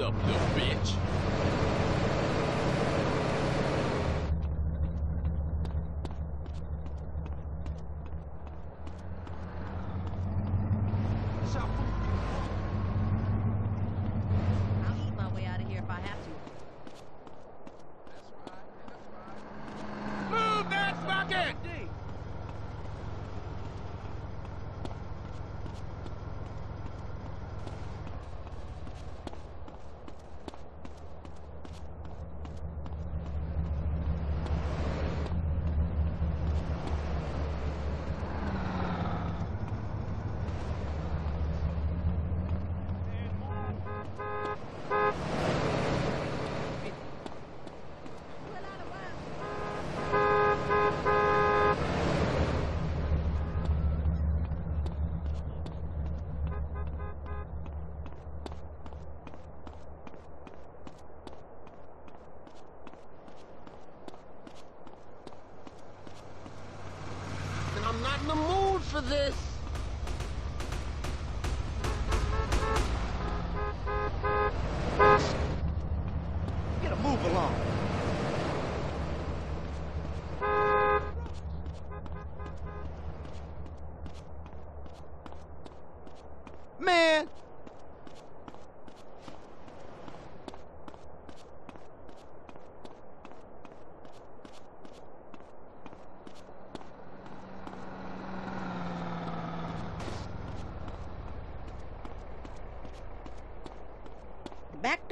Up, little bitch.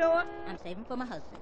door. I'm saving for my husband.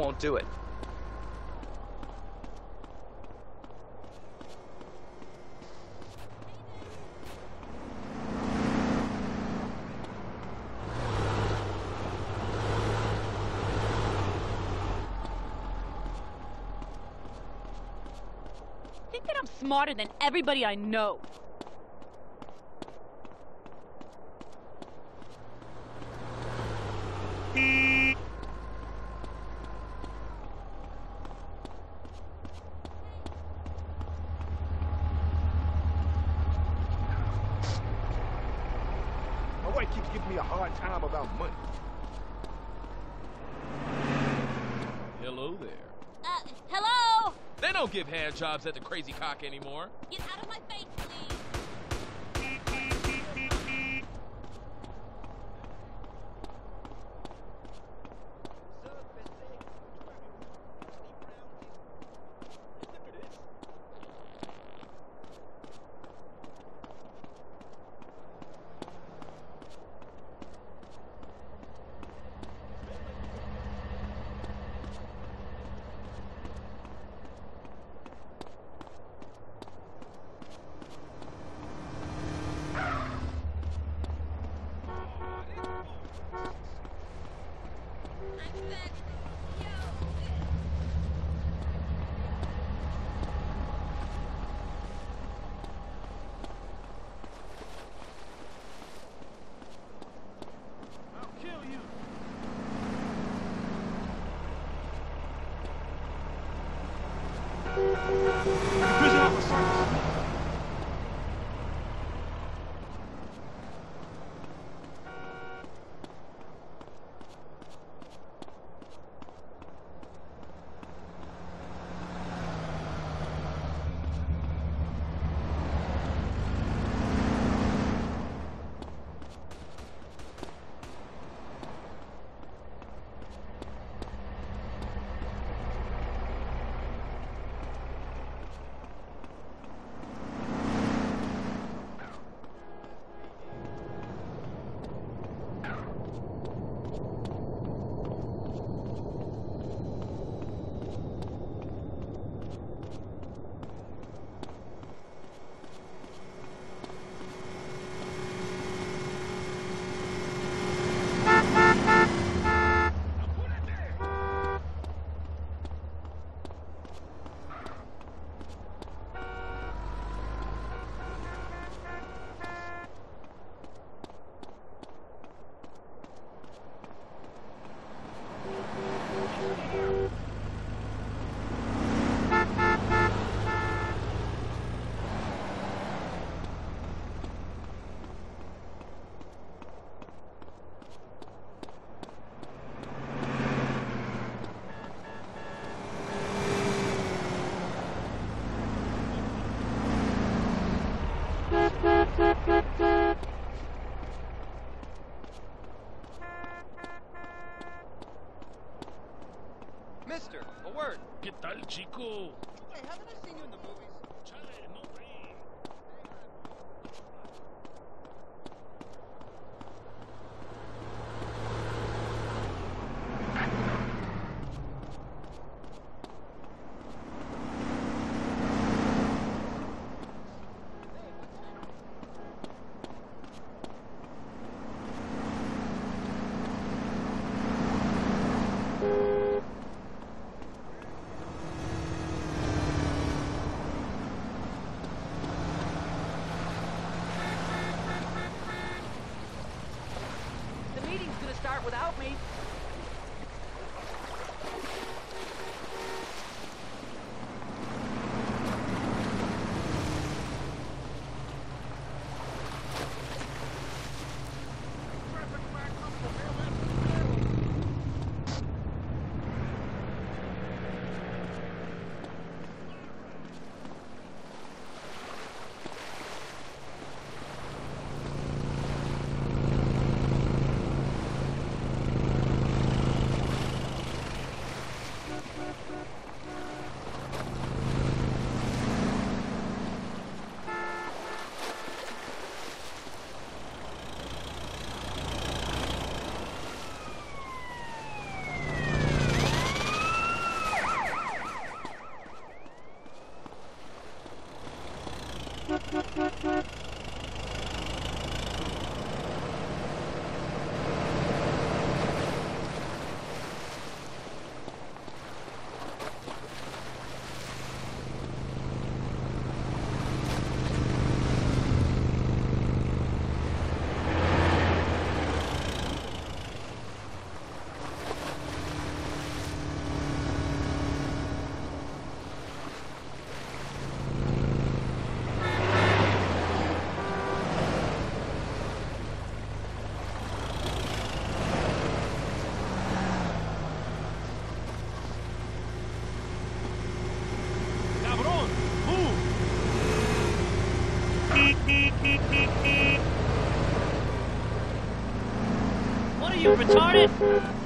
Won't do it. Think that I'm smarter than everybody I know. Hard about money. Hello there. Uh, hello? They don't give hand jobs at the Crazy Cock anymore. Get out of my face, chico? Retarded?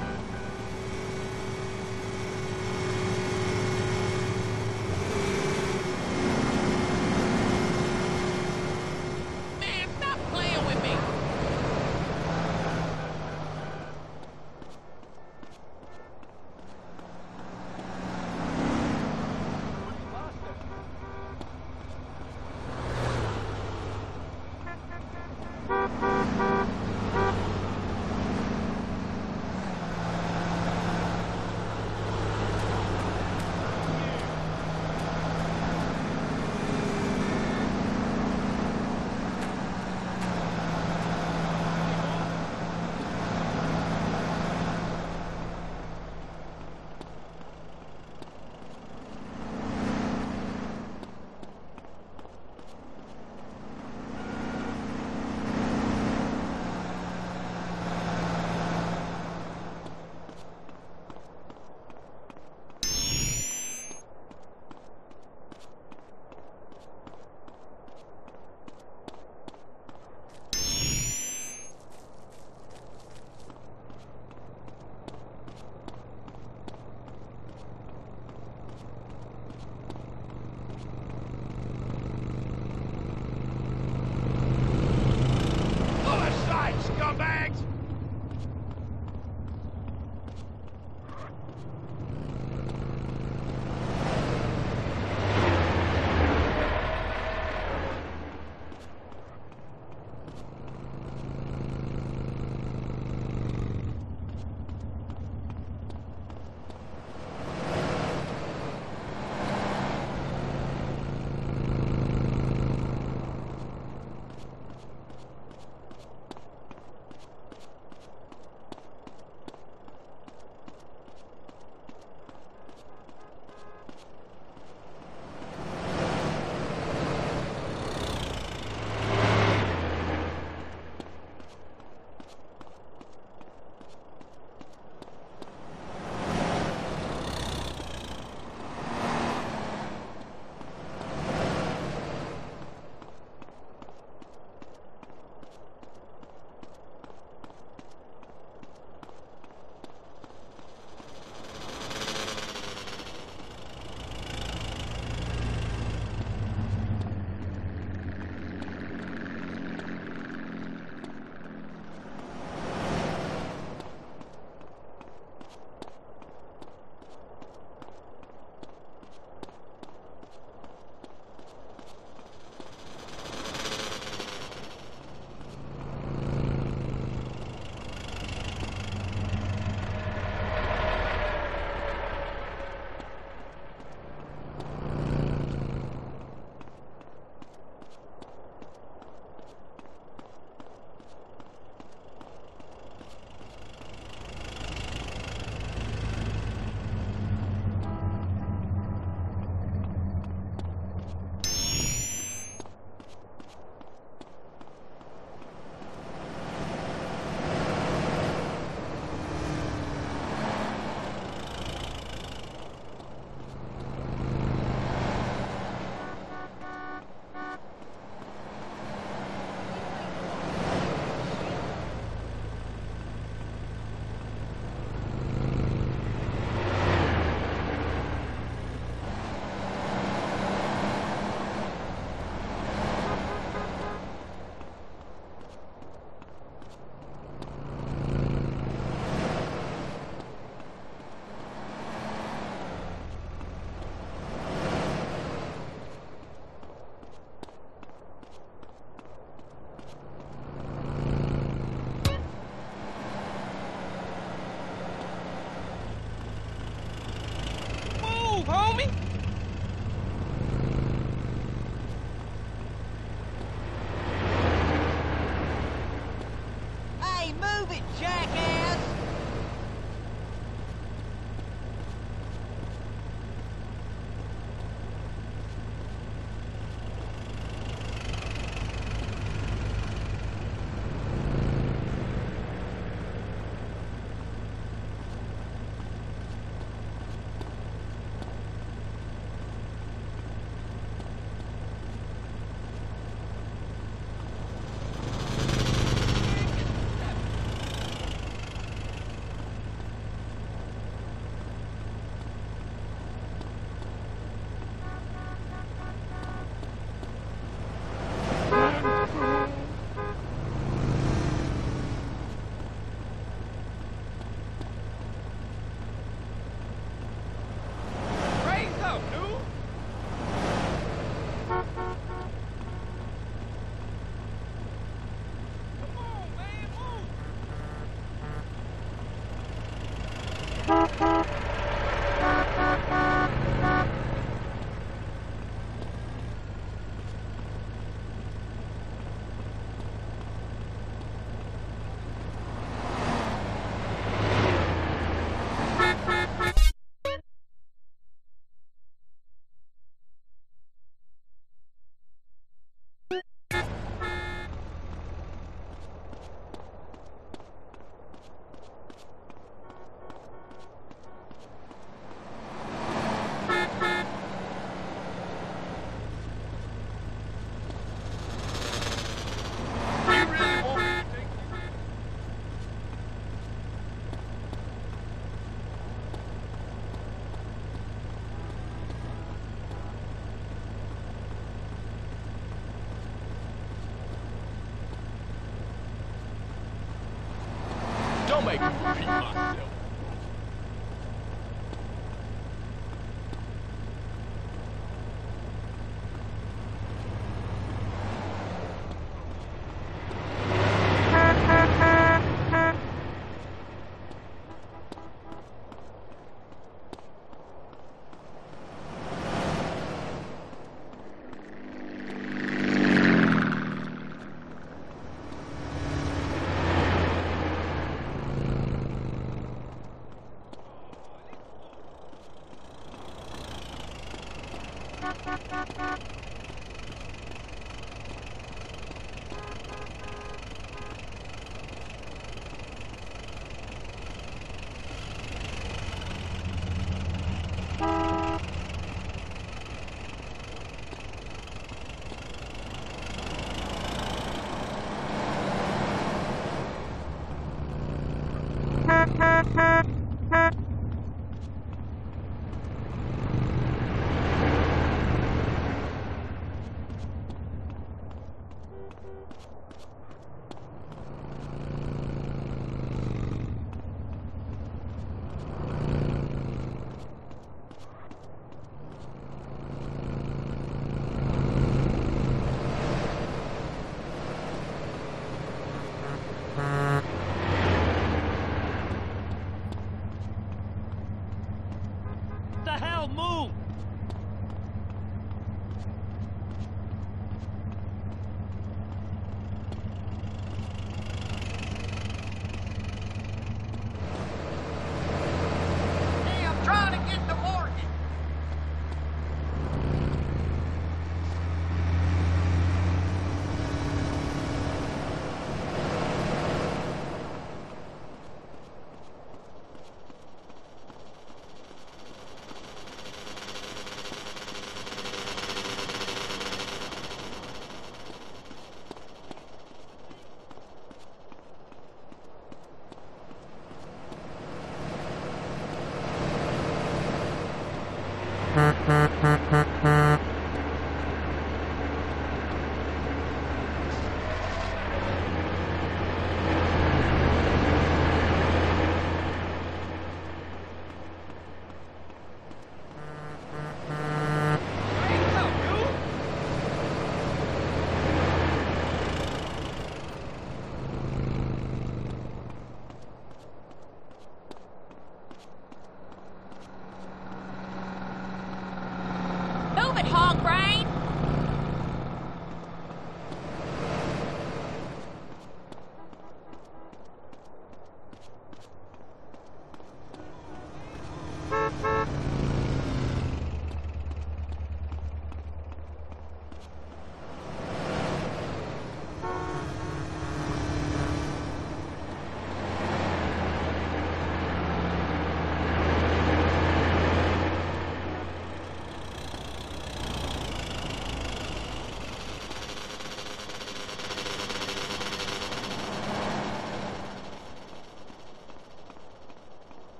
Thank you.